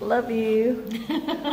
Love you.